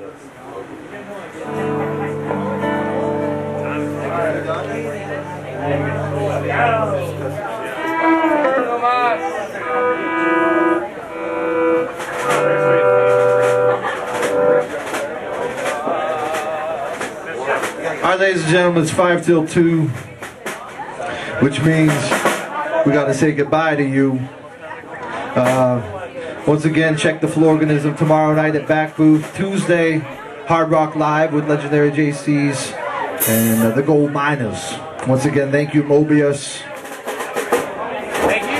All right, ladies and gentlemen, it's five till two, which means we got to say goodbye to you. Uh, once again, check the Florganism tomorrow night at Back Booth. Tuesday, Hard Rock Live with legendary JCs and uh, the Gold Miners. Once again, thank you, Mobius.